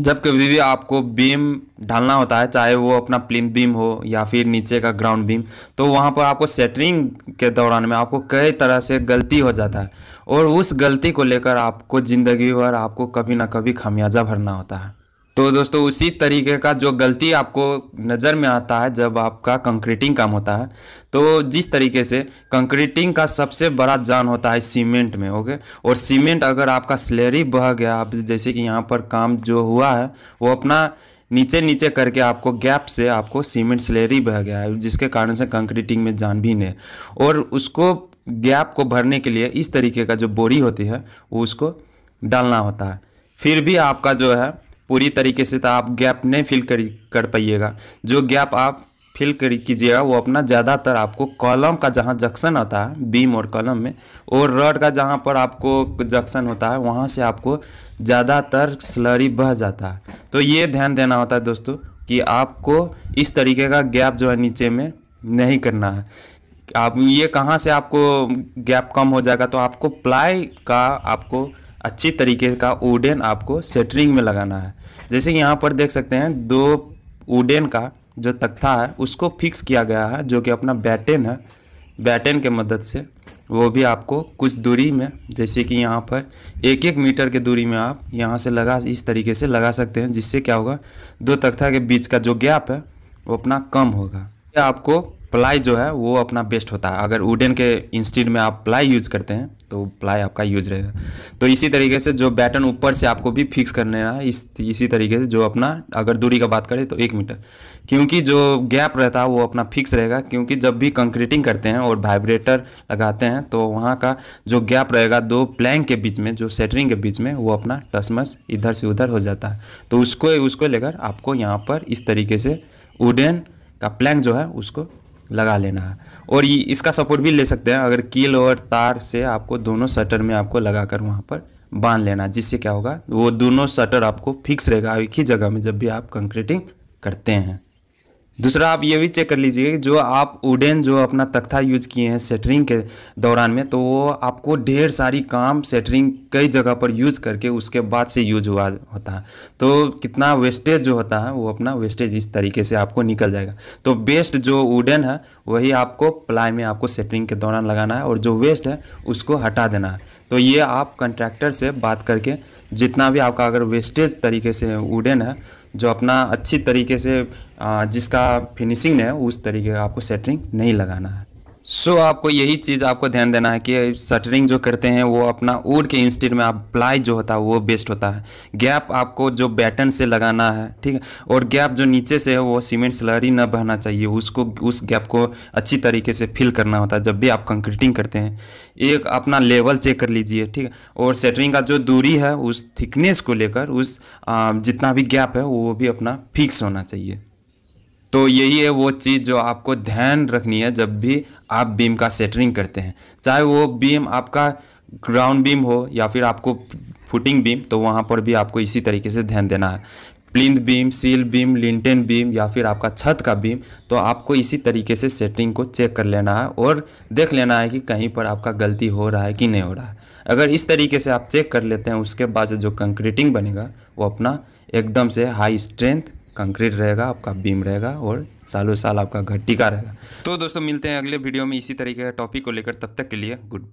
जब कभी भी आपको बीम ढालना होता है, चाहे वो अपना प्लिन बीम हो या फिर नीचे का ग्राउंड बीम तो वहाँ पर आपको सेटरिंग के दौरान में आपको कई तरह से गलती हो जाता है। और उस गलती को लेकर आपको ज़िंदगी भर आपको कभी ना कभी खामियाजा भरना होता है। तो दोस्तों, उसी तरीके का जो गलती आपको नज़र में आता है, जब आपका कंक्रीटिंग काम होता है तो जिस तरीके से कंक्रीटिंग का सबसे बड़ा जान होता है सीमेंट में ओके और सीमेंट अगर आपका स्लेरी बह गया, आप जैसे कि यहाँ पर काम जो हुआ है, वो अपना नीचे नीचे करके आपको गैप से आपको सीमेंट स्लेरी बह गया है, जिसके कारण से कंक्रीटिंग में जान भी नहीं। और उसको गैप को भरने के लिए इस तरीके का जो बोरी होती है, वो उसको डालना होता है। फिर भी आपका जो है पूरी तरीके से तो आप गैप नहीं फिल कर कर पाइएगा। जो गैप आप फिल कर, कीजिएगा, वो अपना ज़्यादातर आपको कॉलम का जहाँ जंक्शन होता है बीम और कॉलम में, और रड का जहाँ पर आपको जंक्शन होता है, वहाँ से आपको ज़्यादातर स्लरी बह जाता है। तो ये ध्यान देना होता है दोस्तों, कि आपको इस तरीके का गैप जो है नीचे में नहीं करना है। आप ये कहाँ से आपको गैप कम हो जाएगा तो आपको प्लाई का आपको अच्छी तरीके का वुडन आपको सेटरिंग में लगाना है। जैसे यहाँ पर देख सकते हैं, दो वुडन का जो तख्ता है, उसको फिक्स किया गया है, जो कि अपना बैटेन है। बैटेन के मदद से वो भी आपको कुछ दूरी में, जैसे कि यहाँ पर एक एक मीटर के दूरी में आप यहाँ से लगा, इस तरीके से लगा सकते हैं, जिससे क्या होगा, दो तख्ता के बीच का जो गैप है, वो अपना कम होगा। आपको प्लाई जो है, वो अपना बेस्ट होता है। अगर वुडन के इंस्टीड में आप प्लाई यूज़ करते हैं तो प्लाई आपका यूज़ रहेगा। तो इसी तरीके से जो बैटन ऊपर से आपको भी फिक्स करने है, इस, इसी तरीके से जो अपना, अगर दूरी का बात करें तो एक मीटर। क्योंकि जो गैप रहता है, वो अपना फिक्स रहेगा। क्योंकि जब भी कंक्रीटिंग करते हैं और वाइब्रेटर लगाते हैं तो वहाँ का जो गैप रहेगा, दो प्लैंक के बीच में, जो सेटरिंग के बीच में, वो अपना टसमस इधर से उधर हो जाता है। तो उसको उसको लेकर आपको यहाँ पर इस तरीके से वुडन का प्लैंक जो है, उसको लगा लेना है। और ये, इसका सपोर्ट भी ले सकते हैं। अगर कील और तार से आपको दोनों शटर में आपको लगा कर वहाँ पर बाँध लेना है, जिससे क्या होगा, वो दोनों शटर आपको फिक्स रहेगा एक ही जगह में जब भी आप कंक्रीटिंग करते हैं। दूसरा आप ये भी चेक कर लीजिए जो आप वुडन जो अपना तख्ता यूज़ किए हैं सेटरिंग के दौरान में तो वो आपको ढेर सारी काम सेटरिंग कई जगह पर यूज़ करके उसके बाद से यूज़ हुआ होता है। तो कितना वेस्टेज जो होता है, वो अपना वेस्टेज इस तरीके से आपको निकल जाएगा। तो बेस्ट जो वुडन है, वही आपको प्लाई में आपको सेटरिंग के दौरान लगाना है और जो वेस्ट है, उसको हटा देना है। तो ये आप कंट्रैक्टर से बात करके, जितना भी आपका अगर वेस्टेज तरीके से वुडन है जो अपना अच्छी तरीके से जिसका फिनिशिंग है, उस तरीके का आपको सेटरिंग नहीं लगाना है। सो so, आपको यही चीज़ आपको ध्यान देना है कि शटरिंग जो करते हैं वो अपना उड़ के इंस्टेड में आप प्लाई जो होता है वो बेस्ट होता है। गैप आपको जो बैटन से लगाना है ठीक है? और गैप जो नीचे से है वो सीमेंट स्लरी न बहना चाहिए। उसको उस गैप को अच्छी तरीके से फिल करना होता है जब भी आप कंक्रीटिंग करते हैं। एक अपना लेवल चेक कर लीजिए ठीक है? और सेटरिंग का जो दूरी है उस थिकनेस को लेकर उस जितना भी गैप है वो भी अपना फिक्स होना चाहिए। तो यही है वो चीज़ जो आपको ध्यान रखनी है जब भी आप बीम का सेटरिंग करते हैं। चाहे वो बीम आपका ग्राउंड बीम हो या फिर आपको फुटिंग बीम तो वहाँ पर भी आपको इसी तरीके से ध्यान देना है। Plinth beam sill beam lintel beam या फिर आपका छत का बीम तो आपको इसी तरीके से सेटिंग को चेक कर लेना है और देख लेना है कि कहीं पर आपका गलती हो रहा है कि नहीं हो रहा है। अगर इस तरीके से आप चेक कर लेते हैं, उसके बाद जो कंक्रीटिंग बनेगा, वो अपना एकदम से हाई स्ट्रेंथ कंक्रीट रहेगा, आपका बीम रहेगा और सालों साल आपका घर का रहेगा। तो दोस्तों, मिलते हैं अगले वीडियो में इसी तरीके का टॉपिक को लेकर, तब तक के लिए गुड बाय